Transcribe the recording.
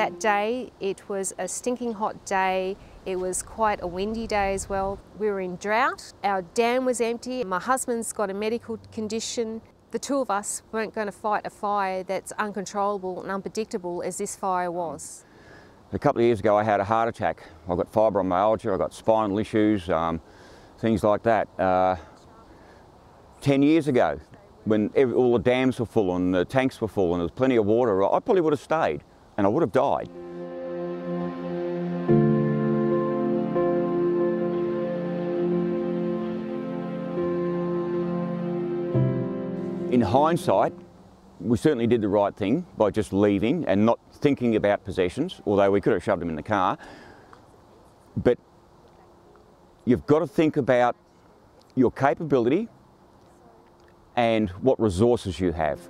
that day. It was a stinking hot day. It was quite a windy day as well. We were in drought. Our dam was empty. My husband's got a medical condition. The two of us weren't going to fight a fire that's uncontrollable and unpredictable as this fire was. A couple of years ago I had a heart attack. I've got fibromyalgia, I've got spinal issues, um, things like that. Uh, 10 years ago, when every, all the dams were full and the tanks were full and there was plenty of water, I probably would have stayed and I would have died. In hindsight, we certainly did the right thing by just leaving and not thinking about possessions, although we could have shoved them in the car. But you've got to think about your capability and what resources you have.